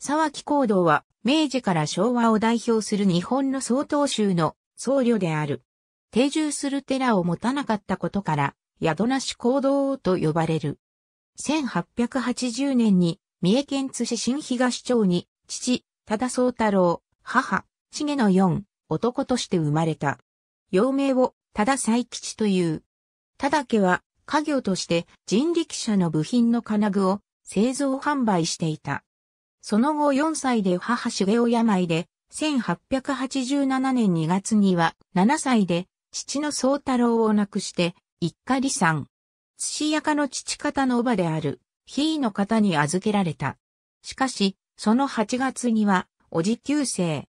沢木行動は明治から昭和を代表する日本の曹洞宗の僧侶である。定住する寺を持たなかったことから、宿なし行動と呼ばれる。1880年に三重県津市新東町に父、忠宗太郎、母、重の四、男として生まれた。幼名を忠祭吉という。忠家は家業として人力車の部品の金具を製造販売していた。その後4歳で母重雄病で、1887年2月には7歳で父の宗太郎を亡くして一家離散。土屋家の父方のおばである、ひいの方に預けられた。しかし、その8月には、おじ旧姓。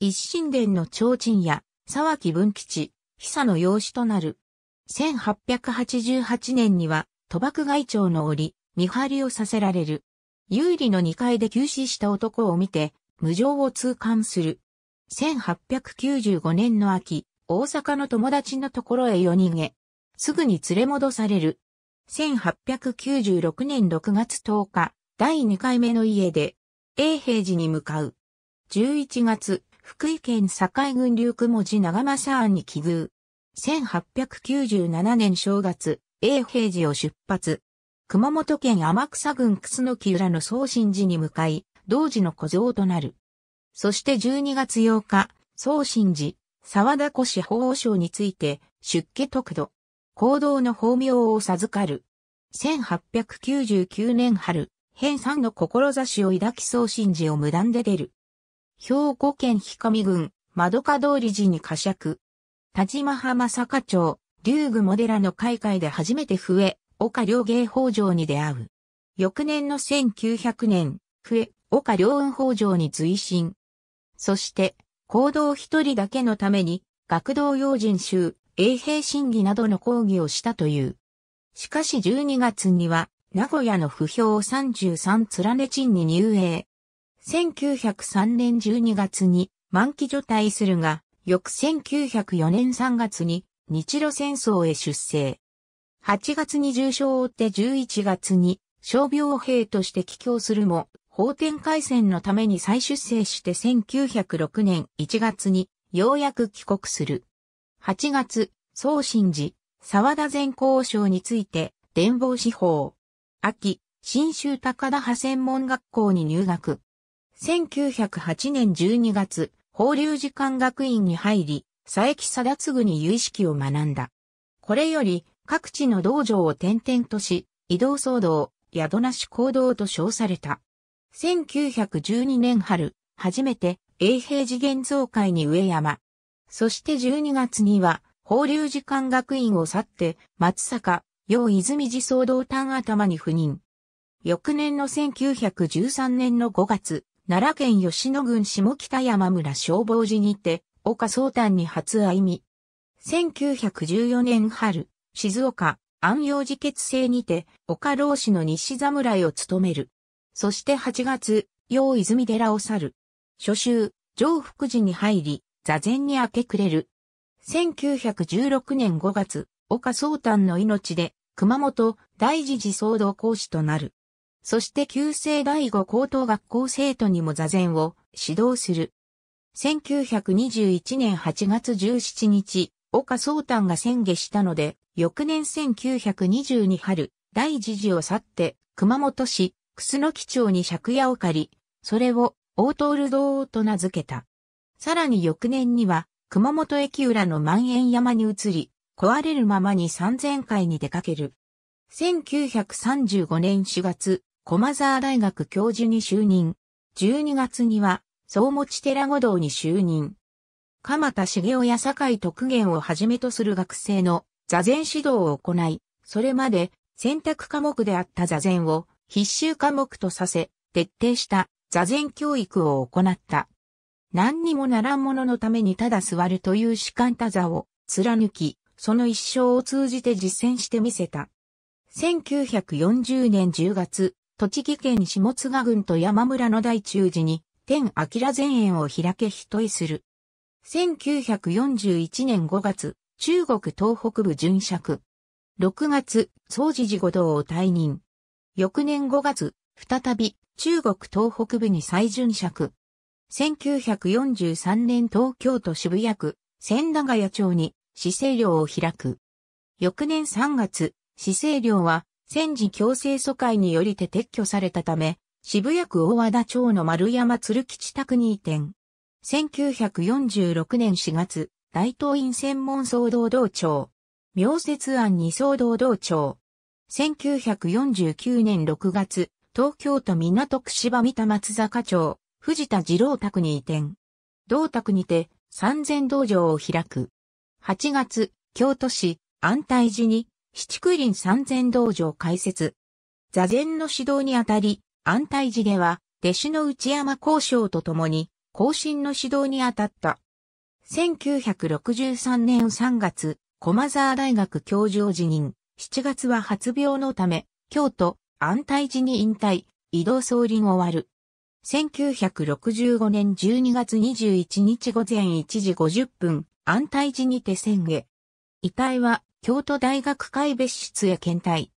一神殿の提灯や、沢木文吉、久の養子となる。1888年には、賭博外長の折、見張りをさせられる。有利の2階で急死した男を見て、無情を痛感する。1895年の秋、大阪の友達のところへ夜逃げ。すぐに連れ戻される。1896年6月10日、第2回目の家で、永平寺に向かう。11月、福井県境郡流雲寺長政庵に寄遇。1897年正月、永平寺を出発。熊本県天草郡楠木浦の宗神寺に向かい、同時の古城となる。そして12月8日、宗神寺、沢田越法王省について、出家特度、行動の法名を授かる。1899年春、編纂の志を抱き宗神寺を無断で出る。兵庫県氷上郡、窓か通り寺に呵責。田島浜坂町、竜宮モデラの開会で初めて増え、岡良芸法城に出会う。翌年の1900年、笛、岡良雲法城に随進。そして、行動一人だけのために、学童用人衆、衛兵審議などの講義をしたという。しかし12月には、名古屋の不評を33連ね鎮に入営。1903年12月に満期除隊するが、翌1904年3月に日露戦争へ出征。8月に重傷を負って11月に傷病兵として帰郷するも、法天海戦のために再出征して1906年1月にようやく帰国する。8月、宗神寺、沢田前交渉について、伝望司法。秋、新州高田派専門学校に入学。1908年12月、法隆寺官学院に入り、佐伯貞次に有意識を学んだ。これより、各地の道場を転々とし、移動騒動、宿なし行動と称された。1912年春、初めて永平寺現像会に上山。そして12月には、法隆寺官学院を去って、松坂、陽泉寺騒動丹頭に赴任。翌年の1913年の5月、奈良県吉野郡下北山村消防寺にて、岡総丹に初歩み。1914年春、静岡、安陽寺結成にて、岡老師の西侍を務める。そして8月、陽泉寺を去る。初秋、上福寺に入り、座禅に明け暮れる。1916年5月、岡宗丹の命で、熊本大寺寺騒動講師となる。そして旧制第五高等学校生徒にも座禅を指導する。1921年8月17日、岡宗丹が宣言したので、翌年1922春、大寺寺を去って、熊本市、楠木町に借家を借り、それを大通堂と名付けた。さらに翌年には、熊本駅裏の万円山に移り、壊れるままに三千回に出かける。1935年4月、駒沢大学教授に就任。12月には、総持寺御堂に就任。鎌田茂雄や坂徳元をはじめとする学生の座禅指導を行い、それまで選択科目であった座禅を必修科目とさせ、徹底した座禅教育を行った。何にもならんもののためにただ座るという士官多座を貫き、その一生を通じて実践してみせた。1940年10月、栃木県下津賀郡と山村の大中寺に天明前園を開け一重する。1941年5月、中国東北部巡釈。6月、総持寺五道を退任。翌年5月、再び、中国東北部に再巡釈。1943年東京都渋谷区、千駄ヶ谷町に市政寮を開く。翌年3月、市政寮は戦時強制疎開によりて撤去されたため、渋谷区大和田町の丸山鶴吉宅に移転。1946年4月、大東院専門総道道庁。明節案二総道道庁。1949年6月、東京都港区芝三田松坂町、藤田二郎宅に移転。道宅にて三千道場を開く。8月、京都市安泰寺に七九林三千道場開設。座禅の指導にあたり、安泰寺では、弟子の内山交渉と共に、更新の指導にあたった。1963年3月、駒沢大学教授を辞任。7月は発病のため、京都、安泰寺に引退、移動総輪終わる。1965年12月21日午前1時50分、安泰寺にて戦へ。遺体は京都大学会別室へ検体。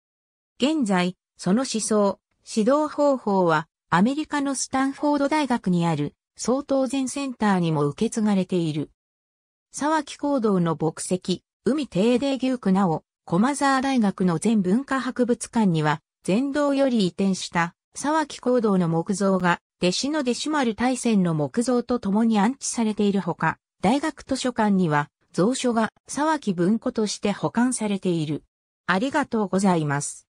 現在、その思想、指導方法はアメリカのスタンフォード大学にある総統前センターにも受け継がれている。沢木行動の牧石、海定霊牛区なお、駒沢大学の全文化博物館には、全道より移転した沢木行動の木像が弟子の弟子丸大戦の木像と共に安置されているほか、大学図書館には蔵書が沢木文庫として保管されている。ありがとうございます。